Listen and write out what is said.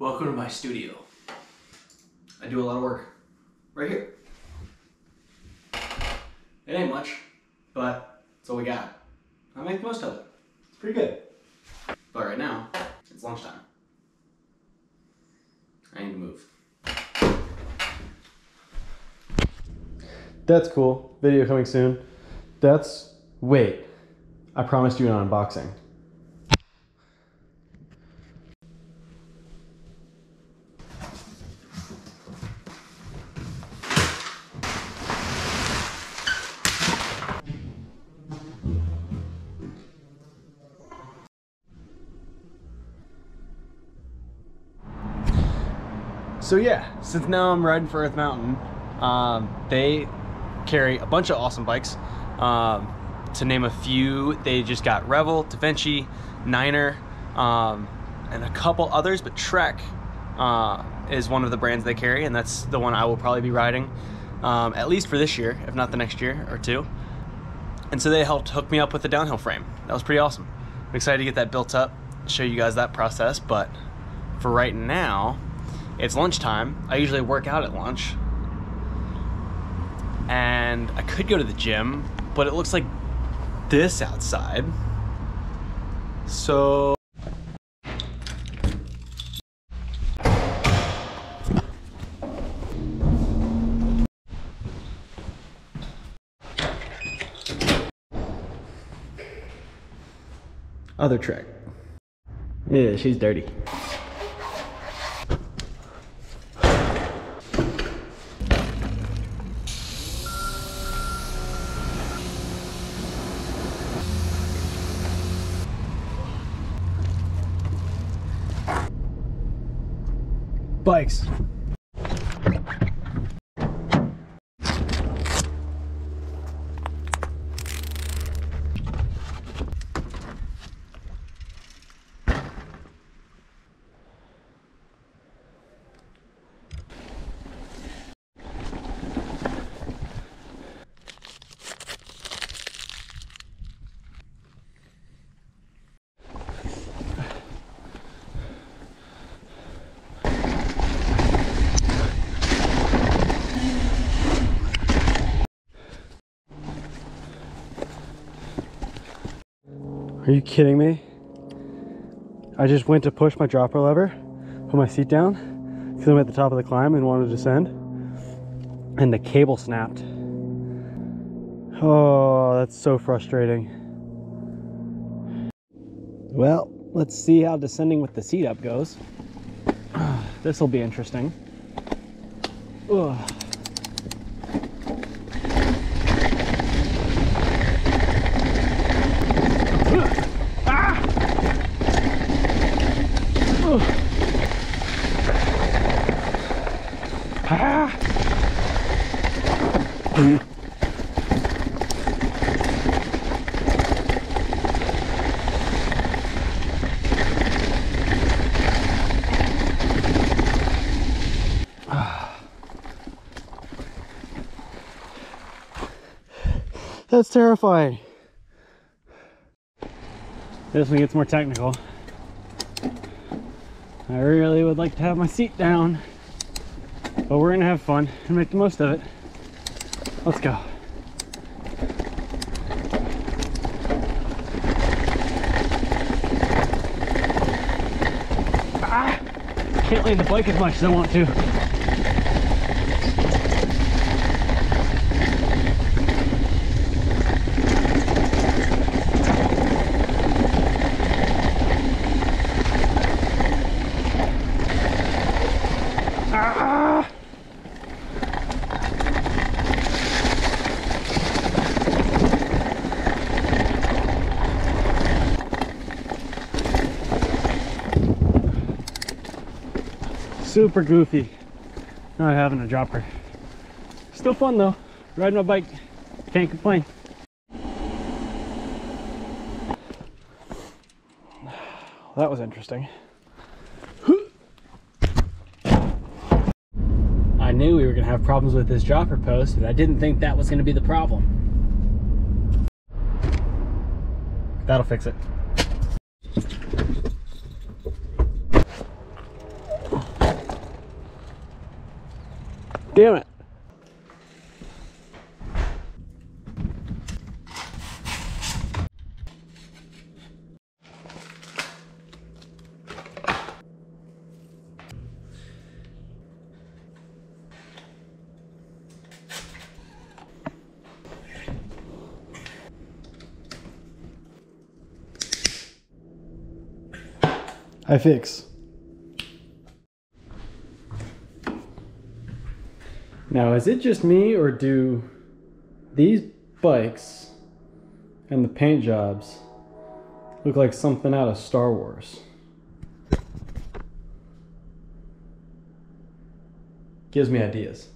Welcome to my studio. I do a lot of work right here. It ain't much, but it's all we got. I make the most of it. It's pretty good. But right now, it's lunchtime. I need to move. That's cool. Video coming soon. That's. Wait. I promised you an unboxing. So yeah, since now I'm riding for Earth Mountain, um, they carry a bunch of awesome bikes. Um, to name a few, they just got Revel, DaVinci, Niner, um, and a couple others, but Trek uh, is one of the brands they carry, and that's the one I will probably be riding, um, at least for this year, if not the next year or two. And so they helped hook me up with the downhill frame. That was pretty awesome. I'm excited to get that built up, show you guys that process, but for right now, it's lunchtime. I usually work out at lunch. And I could go to the gym, but it looks like this outside. So Other trick. Yeah, she's dirty. Bikes. Are you kidding me? I just went to push my dropper lever, put my seat down, because I'm at the top of the climb and wanted to descend, and the cable snapped. Oh, that's so frustrating. Well, let's see how descending with the seat up goes. This will be interesting. Ugh. That's terrifying. This one gets more technical. I really would like to have my seat down, but we're gonna have fun and make the most of it. Let's go. Ah! Can't lean the bike as much as I want to. Ah! Super goofy. Not having a dropper. Still fun though. Riding my bike. Can't complain. That was interesting. I knew we were gonna have problems with this dropper post, but I didn't think that was gonna be the problem. That'll fix it. Damn it. I fix. Now, is it just me or do these bikes and the paint jobs look like something out of Star Wars? Gives me ideas.